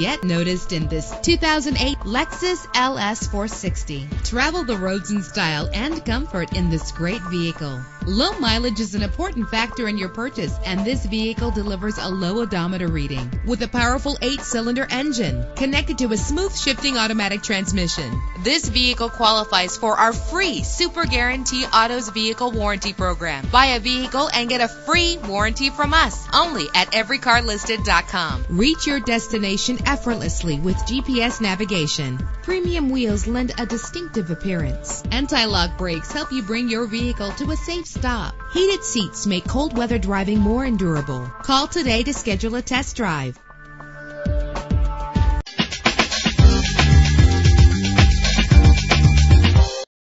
Get noticed in this 2008 Lexus LS 460. Travel the roads in style and comfort in this great vehicle. Low mileage is an important factor in your purchase, and this vehicle delivers a low odometer reading with a powerful eight cylinder engine connected to a smooth shifting automatic transmission. This vehicle qualifies for our free Super Guarantee Autos Vehicle Warranty Program. Buy a vehicle and get a free warranty from us only at everycarlisted.com. Reach your destination effortlessly with GPS navigation. Premium wheels lend a distinctive appearance. Anti-lock brakes help you bring your vehicle to a safe stop. Heated seats make cold weather driving more endurable. Call today to schedule a test drive.